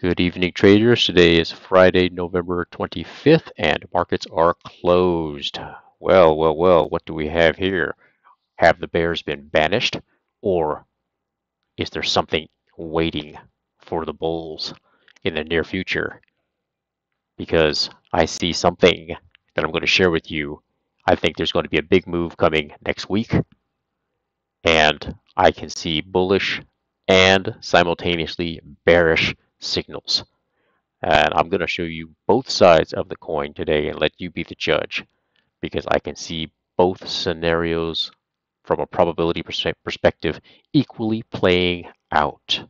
Good evening, traders. Today is Friday, November 25th, and markets are closed. Well, well, well, what do we have here? Have the bears been banished, or is there something waiting for the bulls in the near future? Because I see something that I'm going to share with you. I think there's going to be a big move coming next week, and I can see bullish and simultaneously bearish signals. And I'm going to show you both sides of the coin today and let you be the judge because I can see both scenarios from a probability perspective equally playing out.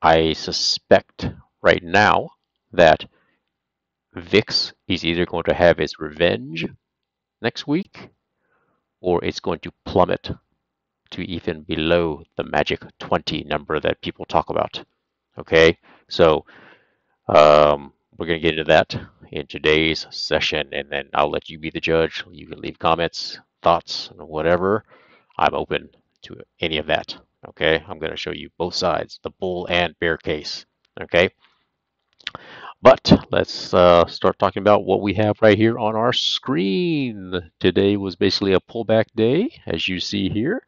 I suspect right now that VIX is either going to have its revenge next week or it's going to plummet to even below the magic 20 number that people talk about. Okay, so um, we're going to get into that in today's session, and then I'll let you be the judge. You can leave comments, thoughts, whatever. I'm open to any of that. Okay, I'm going to show you both sides, the bull and bear case. Okay, but let's uh, start talking about what we have right here on our screen. Today was basically a pullback day, as you see here,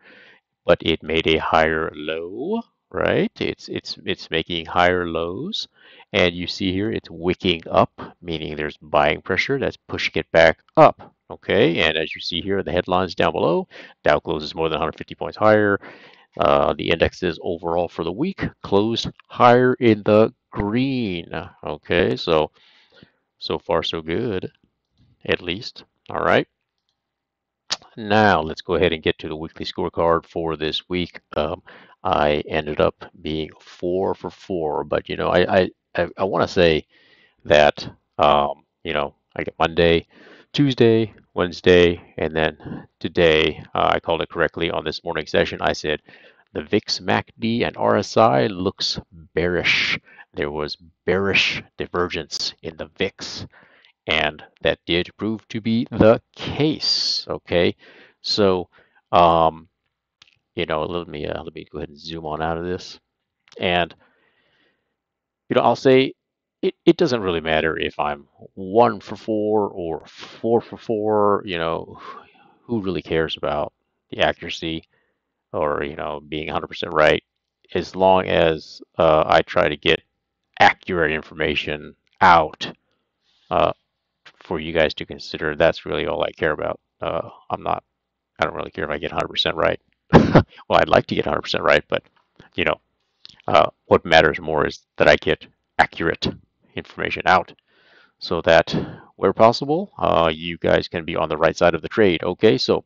but it made a higher low right? It's it's it's making higher lows. And you see here it's wicking up, meaning there's buying pressure that's pushing it back up. Okay, and as you see here, the headlines down below, Dow closes more than 150 points higher. Uh, the indexes overall for the week closed higher in the green. Okay, so so far so good, at least. All right. Now let's go ahead and get to the weekly scorecard for this week. Um, I ended up being four for four. But you know, I I, I want to say that um, you know I get Monday, Tuesday, Wednesday, and then today uh, I called it correctly on this morning session. I said the VIX, MACD, and RSI looks bearish. There was bearish divergence in the VIX, and that did prove to be the case. Okay, so um, you know, let me uh, let me go ahead and zoom on out of this. And you know, I'll say it, it doesn't really matter if I'm one for four or four for four. You know, who really cares about the accuracy or you know being 100% right? As long as uh, I try to get accurate information out uh, for you guys to consider, that's really all I care about. Uh, I'm not. I don't really care if I get 100% right. well, I'd like to get 100% right, but you know, uh, what matters more is that I get accurate information out so that where possible, uh, you guys can be on the right side of the trade. Okay, so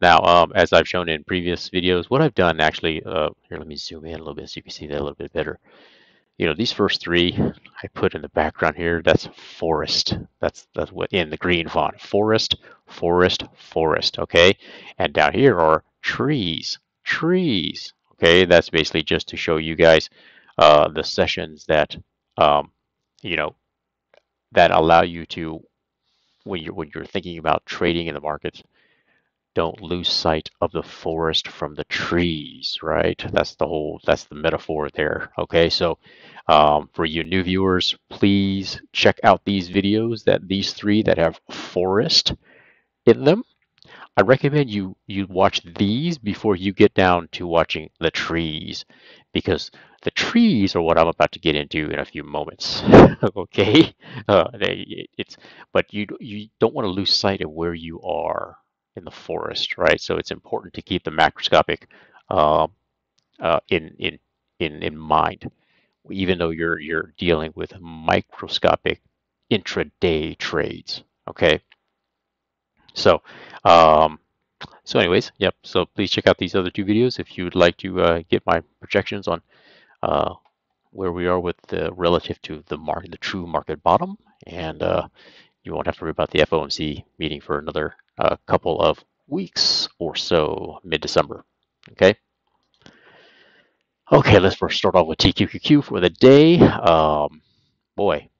now, um, as I've shown in previous videos, what I've done actually, uh, here, let me zoom in a little bit so you can see that a little bit better. You know, these first three I put in the background here, that's forest. That's that's what in the green font. Forest, forest, forest, okay? And down here are trees, trees, okay? That's basically just to show you guys uh, the sessions that, um, you know, that allow you to, when you're, when you're thinking about trading in the markets, don't lose sight of the forest from the trees, right? That's the whole, that's the metaphor there. Okay, so um, for you new viewers, please check out these videos that these three that have forest in them. I recommend you you watch these before you get down to watching the trees, because the trees are what I'm about to get into in a few moments. okay, uh, they, it's but you you don't want to lose sight of where you are in the forest, right? So it's important to keep the macroscopic uh, uh, in in in in mind, even though you're you're dealing with microscopic intraday trades. Okay, so um, so anyways, yep. So please check out these other two videos if you'd like to uh, get my projections on uh, where we are with the relative to the market, the true market bottom, and uh, you won't have to worry about the FOMC meeting for another uh, couple of weeks or so, mid-December. Okay. Okay, let's first start off with TQQQ for the day. Um, boy,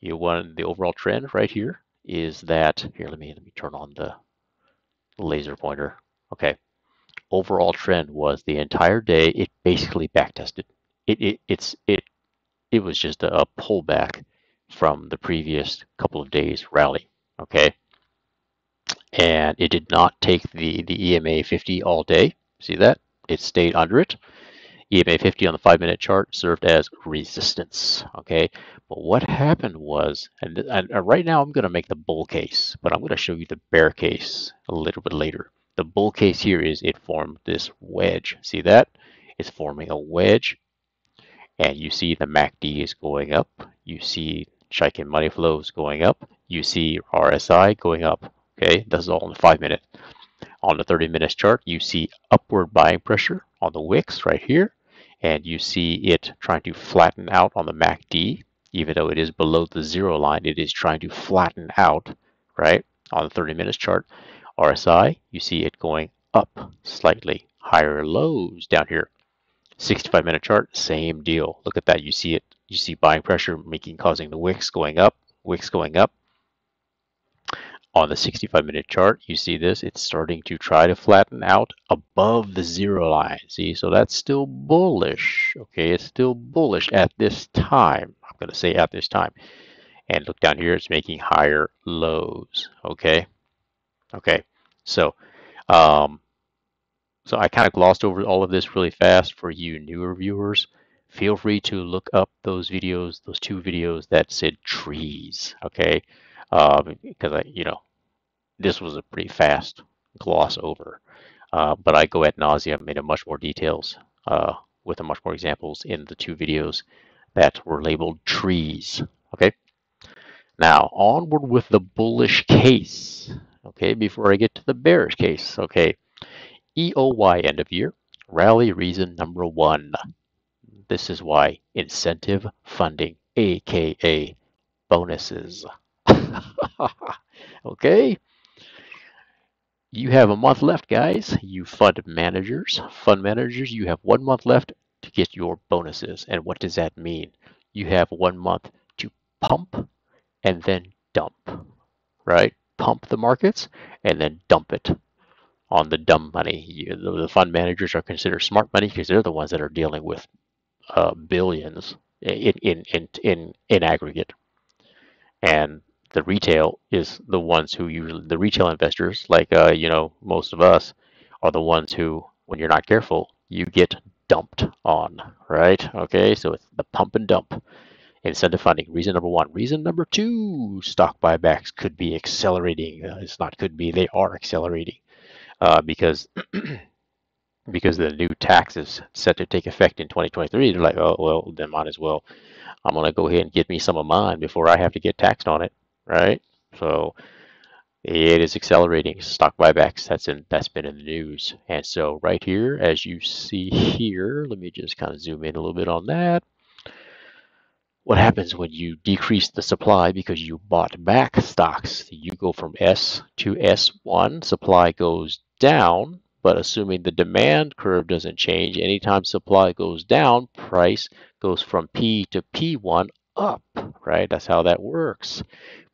you want the overall trend right here is that here. Let me let me turn on the laser pointer. Okay, overall trend was the entire day. It basically backtested. it, it it's it it was just a, a pullback from the previous couple of days rally. Okay, and it did not take the the EMA 50 all day. See that? It stayed under it. EMA 50 on the five minute chart served as resistance. Okay, but what happened was, and, and right now I'm going to make the bull case, but I'm going to show you the bear case a little bit later. The bull case here is it formed this wedge. See that? It's forming a wedge, and you see the MACD is going up. You see Chaikin money flows going up. You see RSI going up. Okay, this is all in the five minute. On the 30 minutes chart, you see upward buying pressure on the wicks right here and you see it trying to flatten out on the MACD, even though it is below the zero line, it is trying to flatten out, right, on the 30 minutes chart. RSI, you see it going up slightly, higher lows down here. 65 minute chart, same deal. Look at that. You see it. You see buying pressure making causing the wicks going up, wicks going up on the 65 minute chart, you see this, it's starting to try to flatten out above the zero line. See, so that's still bullish. Okay, it's still bullish at this time. I'm going to say at this time. And look down here, it's making higher lows. Okay, okay, so um, so I kind of glossed over all of this really fast for you newer viewers. Feel free to look up those videos, those two videos that said trees. Okay, um, because I, you know, this was a pretty fast gloss over. Uh, but I go at nauseum into much more details uh, with a much more examples in the two videos that were labeled trees. Okay. Now onward with the bullish case. Okay, before I get to the bearish case. Okay, EOY end of year rally reason number one. This is why incentive funding, aka bonuses. okay, you have a month left, guys. You fund managers, fund managers, you have one month left to get your bonuses. And what does that mean? You have one month to pump and then dump, right? Pump the markets and then dump it on the dumb money. You, the fund managers are considered smart money because they're the ones that are dealing with uh, billions in, in, in, in, in aggregate. And the retail is the ones who usually the retail investors, like uh, you know most of us, are the ones who, when you're not careful, you get dumped on, right? Okay, so it's the pump and dump incentive funding. Reason number one. Reason number two: stock buybacks could be accelerating. Uh, it's not could be; they are accelerating uh, because. because the new tax is set to take effect in 2023, they're like, oh, well, then might as well. I'm going to go ahead and get me some of mine before I have to get taxed on it right? So it is accelerating stock buybacks. That's in that's been in the news. And so right here, as you see here, let me just kind of zoom in a little bit on that. What happens when you decrease the supply because you bought back stocks? You go from S to S1, supply goes down, but assuming the demand curve doesn't change, anytime supply goes down, price goes from P to P1 up, right? That's how that works.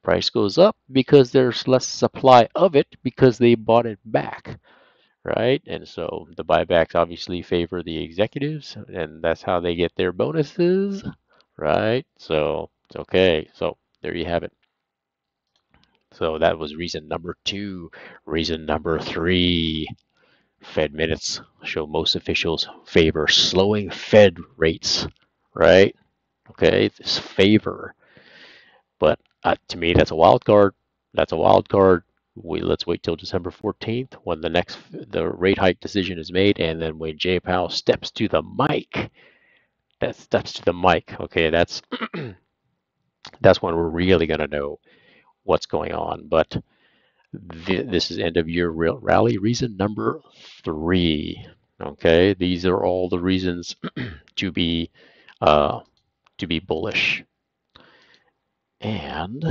Price goes up because there's less supply of it because they bought it back, right? And so the buybacks obviously favor the executives, and that's how they get their bonuses, right? So it's okay. So there you have it. So that was reason number two. Reason number three. Fed minutes show most officials favor slowing Fed rates, right? Okay, this favor. But uh, to me, that's a wild card. That's a wild card. We let's wait till December 14th when the next the rate hike decision is made, and then when Jay Powell steps to the mic, that steps to the mic. Okay, that's that's when we're really gonna know what's going on. But th this is end of year rally reason number three. Okay, these are all the reasons to be uh, to be bullish. And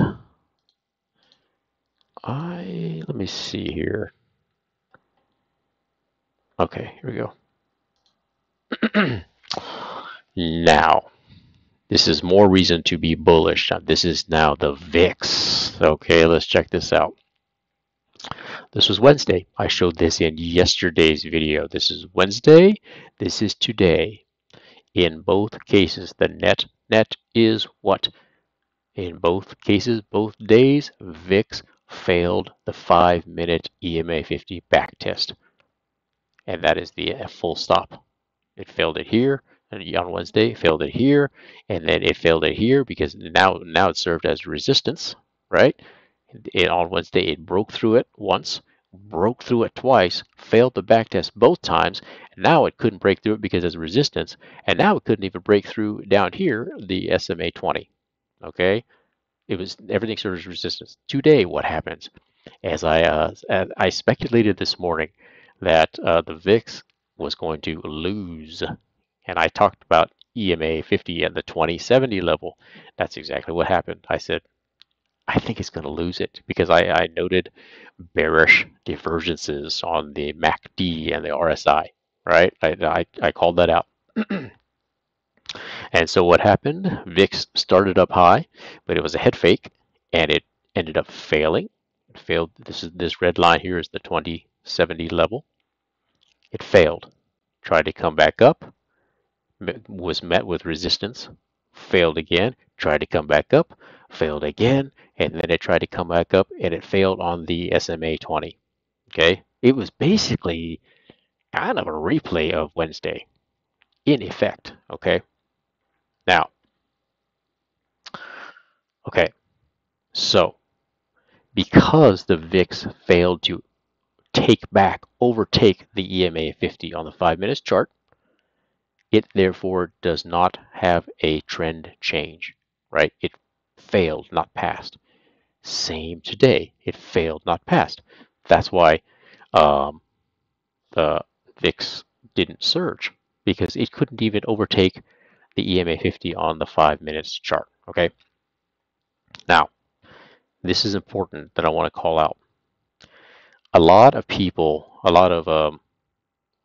I, let me see here. Okay, here we go. now, this is more reason to be bullish. Now, this is now the VIX. Okay, let's check this out. This was Wednesday. I showed this in yesterday's video. This is Wednesday. This is today. In both cases, the net net is what? In both cases, both days, VIX failed the five minute EMA 50 back test. And that is the uh, full stop. It failed it here, and on Wednesday, failed it here, and then it failed it here because now now it served as resistance, right? It, on Wednesday, it broke through it once, broke through it twice, failed the back test both times, now it couldn't break through it because it's resistance, and now it couldn't even break through down here, the SMA 20. Okay, it was everything serves as resistance. Today, what happens? As I uh, I speculated this morning that uh, the VIX was going to lose, and I talked about EMA 50 at the 2070 level. That's exactly what happened. I said I think it's going to lose it because I, I noted bearish divergences on the MACD and the RSI, right? I, I, I called that out. and so what happened? VIX started up high, but it was a head fake, and it ended up failing. It failed. This is this red line here is the 2070 level. It failed. Tried to come back up, was met with resistance, failed again, tried to come back up, failed again, and then it tried to come back up and it failed on the SMA 20. Okay, it was basically kind of a replay of Wednesday in effect. Okay, now, okay, so because the VIX failed to take back, overtake the EMA 50 on the five minutes chart, it therefore does not have a trend change, right? It failed, not passed. Same today. It failed, not passed. That's why um, the VIX didn't surge because it couldn't even overtake the EMA 50 on the five minutes chart. Okay. Now, this is important that I want to call out. A lot of people, a lot of um,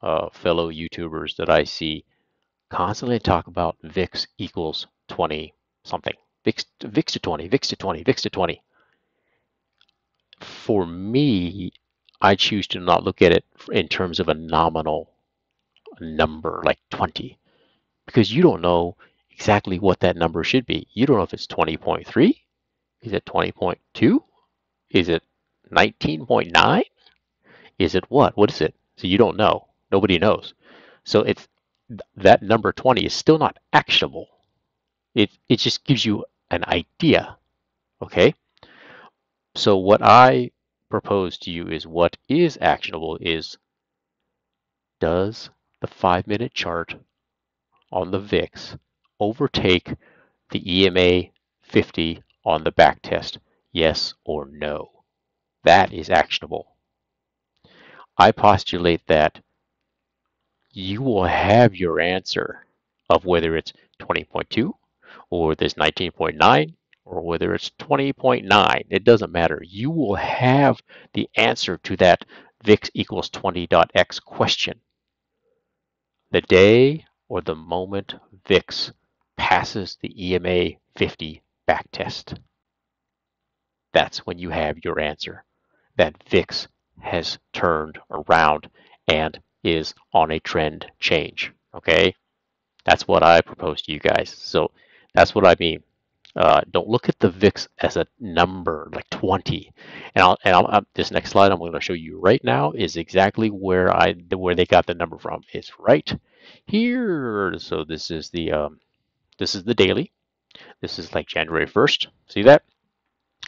uh, fellow YouTubers that I see constantly talk about VIX equals 20 something. VIX, VIX to 20, VIX to 20, VIX to 20 for me, I choose to not look at it in terms of a nominal number like 20 because you don't know exactly what that number should be. You don't know if it's 20.3, is it 20.2, is it 19.9, is it what? What is it? So you don't know. Nobody knows. So it's that number 20 is still not actionable. It it just gives you an idea. Okay? So what I propose to you is what is actionable is does the five minute chart on the VIX overtake the EMA 50 on the back test? Yes or no? That is actionable. I postulate that you will have your answer of whether it's 20.2 or this 19.9 or whether it's 20.9, it doesn't matter. You will have the answer to that VIX equals 20.x question. The day or the moment VIX passes the EMA 50 backtest. That's when you have your answer. That VIX has turned around and is on a trend change. Okay? That's what I propose to you guys. So that's what I mean. Uh, don't look at the VIX as a number like 20. And, I'll, and I'll, this next slide I'm going to show you right now is exactly where I where they got the number from. It's right here. So this is the um, this is the daily. This is like January 1st. See that?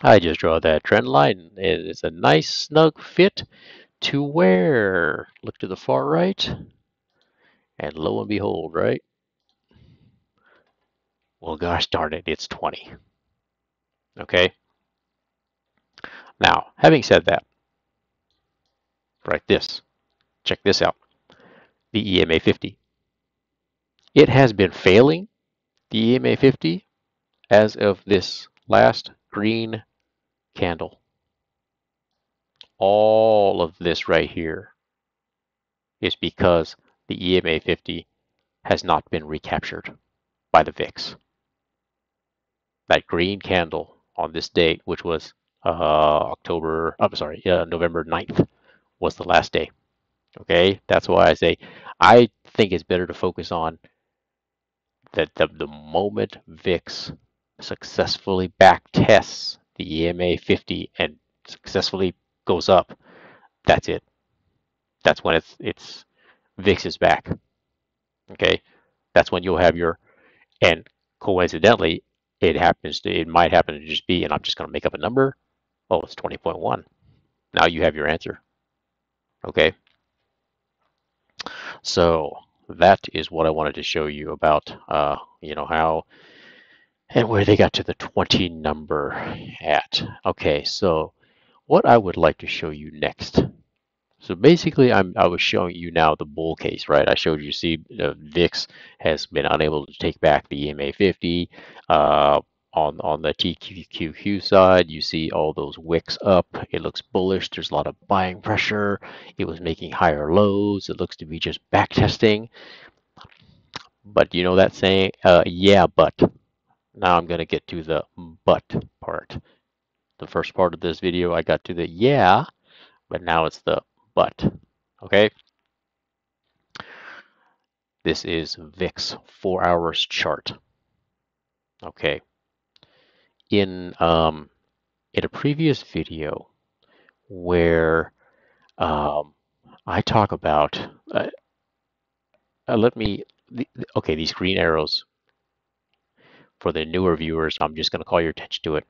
I just draw that trend line. It's a nice snug fit to where? Look to the far right. And lo and behold, right? Well, gosh darn it, it's 20. Okay? Now, having said that, write this. Check this out. The EMA 50. It has been failing the EMA 50 as of this last green candle. All of this right here is because the EMA 50 has not been recaptured by the VIX that green candle on this date, which was uh, October, I'm sorry, uh, November 9th, was the last day. Okay, that's why I say I think it's better to focus on that the, the moment VIX successfully back tests the EMA 50 and successfully goes up, that's it. That's when it's it's VIX is back. Okay, that's when you'll have your and coincidentally, it happens to it might happen to just be, and I'm just going to make up a number. Oh, it's 20.1. Now you have your answer. Okay. So that is what I wanted to show you about, uh, you know, how and where they got to the 20 number at. Okay, so what I would like to show you next. So basically, I'm I was showing you now the bull case, right? I showed you, see, the VIX has been unable to take back the EMA 50. Uh, on on the TQQQ side, you see all those wicks up. It looks bullish. There's a lot of buying pressure. It was making higher lows. It looks to be just back testing. But you know that saying, uh, yeah, but. Now I'm going to get to the but part. The first part of this video, I got to the yeah, but now it's the but. Okay? This is VIX four hours chart. Okay. In um, in a previous video where um, I talk about, uh, uh, let me, the, okay, these green arrows for the newer viewers, I'm just going to call your attention to it.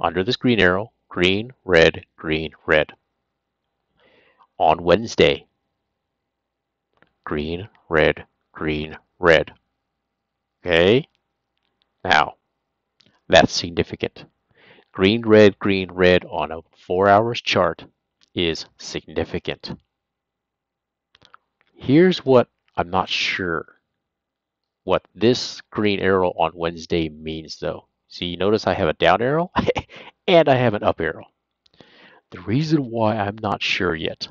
Under this green arrow, green, red, green, red. On Wednesday, green, red, green, red. Okay? Now, that's significant. Green, red, green, red on a four hours chart is significant. Here's what I'm not sure what this green arrow on Wednesday means though. See, you notice I have a down arrow and I have an up arrow. The reason why I'm not sure yet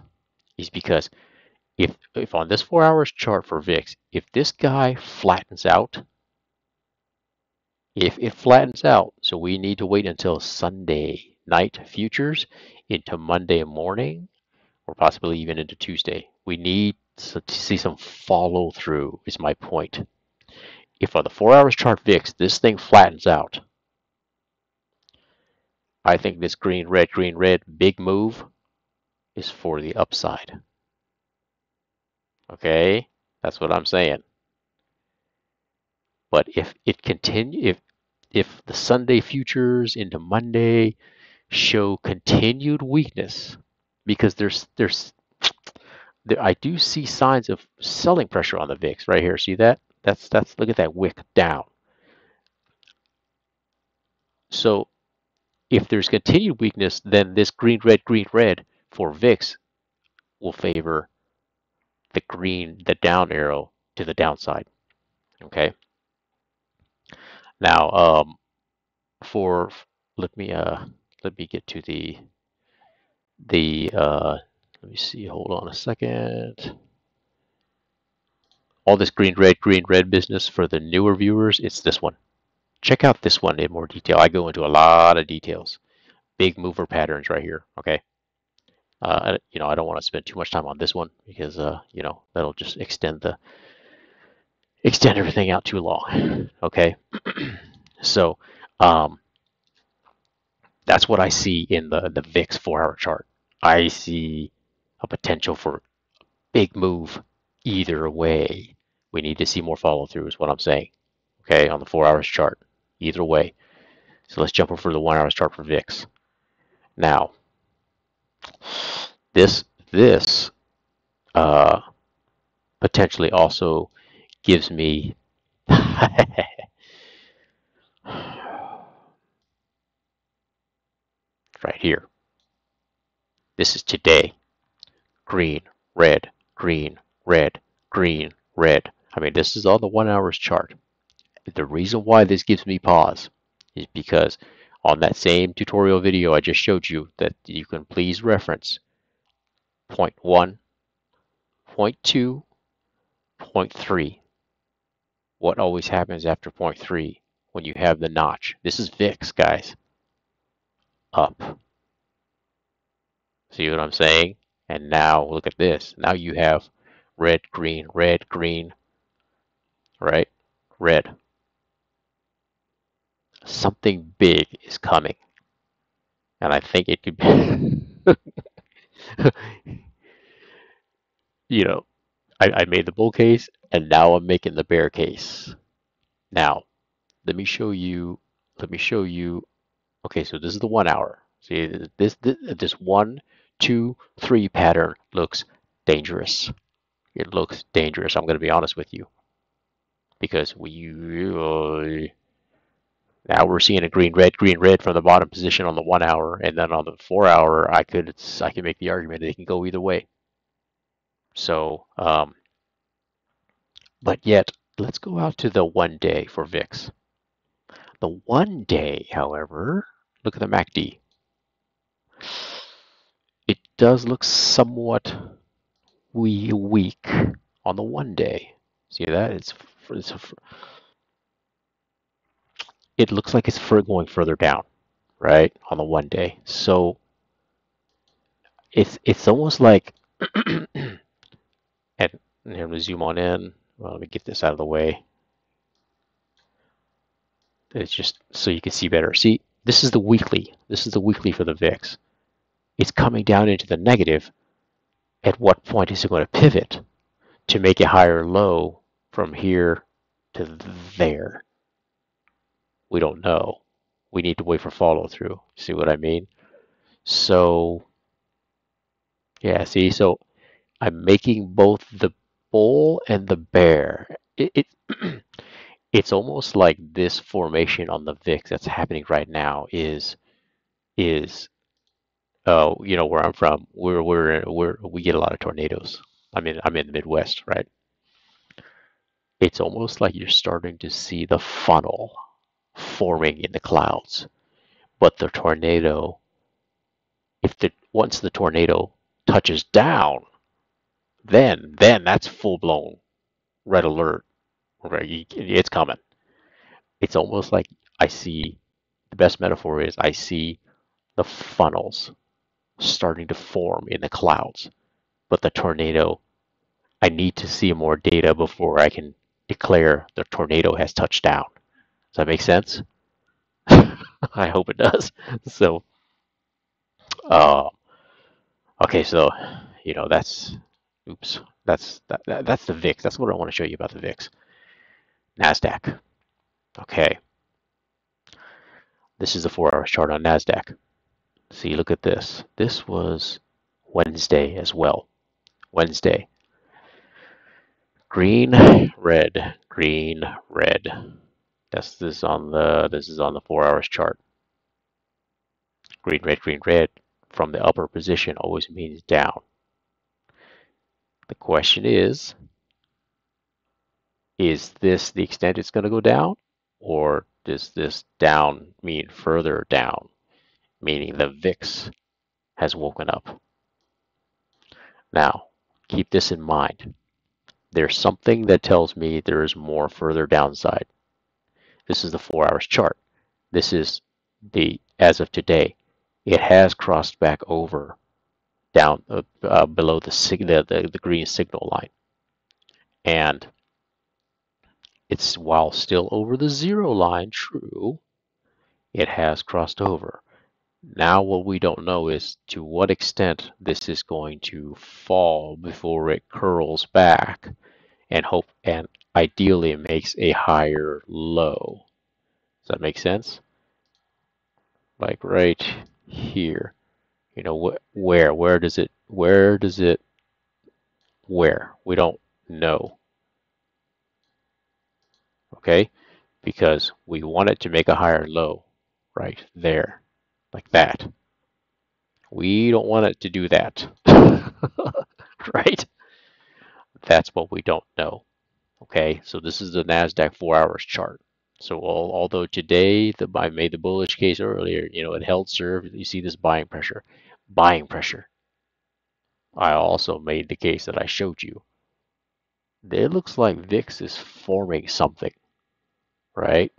is because if, if on this four hours chart for VIX, if this guy flattens out, if it flattens out, so we need to wait until Sunday night futures into Monday morning, or possibly even into Tuesday. We need to see some follow through is my point if on the four hours chart VIX, this thing flattens out, I think this green, red, green, red big move is for the upside. Okay, that's what I'm saying. But if it continue, if if the Sunday futures into Monday show continued weakness, because there's there's there, I do see signs of selling pressure on the VIX right here. See that? That's that's look at that wick down. So if there's continued weakness, then this green, red, green, red for VIX will favor the green, the down arrow to the downside. Okay. Now, um, for let me uh let me get to the the uh let me see. Hold on a second all this green, red, green, red business for the newer viewers, it's this one. Check out this one in more detail. I go into a lot of details. Big mover patterns right here, okay? Uh, you know, I don't want to spend too much time on this one because, uh, you know, that'll just extend the extend everything out too long, okay? so, um, that's what I see in the the VIX four-hour chart. I see a potential for big move either way. We need to see more follow through is what I'm saying. Okay, on the four hours chart. Either way. So let's jump over to the one hours chart for VIX. Now, this this uh, potentially also gives me right here. This is today. Green, red, green, red, green, red. I mean, this is on the one hours chart. The reason why this gives me pause is because on that same tutorial video I just showed you that you can please reference point one, point two, point three. What always happens after point three when you have the notch? This is VIX, guys. Up. See what I'm saying? And now look at this. Now you have red, green, red, green, right? Red. Something big is coming, and I think it could be. you know, I, I made the bull case, and now I'm making the bear case. Now, let me show you. Let me show you. Okay, so this is the one hour. See, this this this one, two, three pattern looks dangerous. It looks dangerous. I'm going to be honest with you, because we now we're seeing a green red green red from the bottom position on the one hour, and then on the four hour, I could I could make the argument it can go either way. So, um, but yet, let's go out to the one day for VIX. The one day, however, look at the MACD. It does look somewhat weak on the one day. See that? It's, it's it looks like it's for going further down, right? On the one day. So it's it's almost like and I'm gonna zoom on in. Well, let me get this out of the way. It's just so you can see better. See, this is the weekly. This is the weekly for the VIX. It's coming down into the negative. At what point is it going to pivot to make a higher low from here to there? We don't know. We need to wait for follow through. See what I mean? So, yeah, see, so I'm making both the bull and the bear. It, it it's almost like this formation on the VIX that's happening right now is is uh you know where I'm from we're we're we're we get a lot of tornadoes. I mean I'm in the Midwest, right? It's almost like you're starting to see the funnel forming in the clouds. But the tornado, if the once the tornado touches down, then then that's full blown red alert. Right, it's coming. It's almost like I see the best metaphor is I see the funnels starting to form in the clouds, but the tornado. I need to see more data before I can declare the tornado has touched down. Does that make sense? I hope it does. So, uh, okay, so you know that's oops, that's that, that, that's the VIX. That's what I want to show you about the VIX. Nasdaq. Okay, this is the four-hour chart on Nasdaq. See, look at this. This was Wednesday as well. Wednesday. Green, red, green, red. That's this on the this is on the four hours chart. Green, red, green, red from the upper position always means down. The question is, is this the extent it's going to go down? Or does this down mean further down? Meaning the VIX has woken up. Now, keep this in mind. There's something that tells me there is more further downside. This is the four hours chart. This is the, as of today, it has crossed back over down uh, uh, below the, the, the, the green signal line. And it's while still over the zero line, true, it has crossed over. Now what we don't know is to what extent this is going to fall before it curls back and hope and ideally makes a higher low. Does that make sense? Like right here. You know, wh where, where does it, where does it, where? We don't know. Okay? Because we want it to make a higher low right there, like that. We don't want it to do that, right? That's what we don't know. Okay, so this is the NASDAQ four hours chart. So all, although today the, I made the bullish case earlier, you know, it held serve. You see this buying pressure, buying pressure. I also made the case that I showed you. It looks like VIX is forming something, right?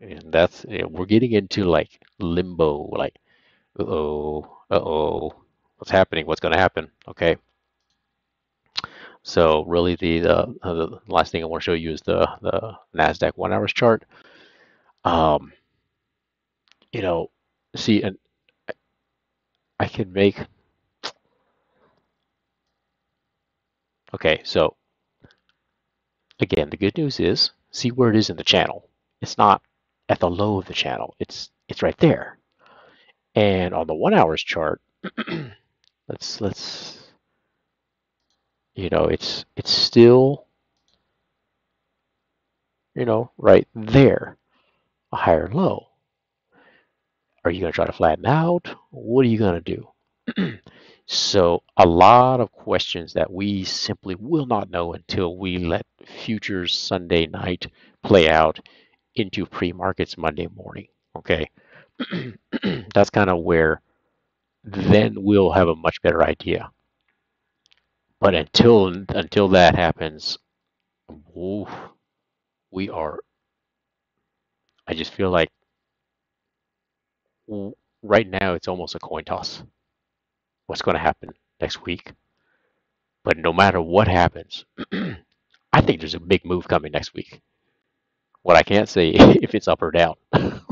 And that's know, we're getting into like limbo, like, uh oh, uh oh, what's happening? What's going to happen? Okay. So really the, the, uh, the last thing I want to show you is the, the NASDAQ one hours chart. Um, you know, see, and I can make. Okay, so again, the good news is see where it is in the channel. It's not at the low of the channel. It's it's right there. And on the one hours chart, let's let's you know, it's it's still you know, right there, a higher low. Are you going to try to flatten out? What are you going to do? so, a lot of questions that we simply will not know until we let futures Sunday night play out into pre markets Monday morning. Okay. That's kind of where then we'll have a much better idea. But until until that happens, oof, we are. I just feel like right now it's almost a coin toss. What's going to happen next week? But no matter what happens, I think there's a big move coming next week. What I can't say if it's up or down.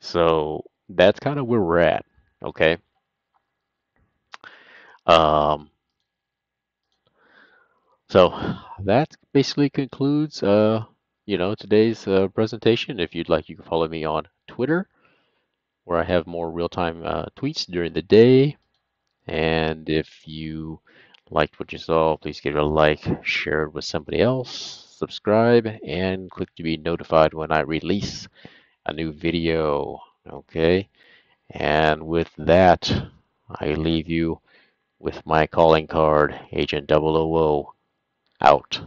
so that's kind of where we're at. Okay. Um, so that basically concludes, uh, you know, today's uh, presentation. If you'd like, you can follow me on Twitter, where I have more real-time uh, tweets during the day. And if you liked what you saw, please give it a like, share it with somebody else, subscribe, and click to be notified when I release a new video. Okay. And with that, I leave you with my calling card, Agent 000 out.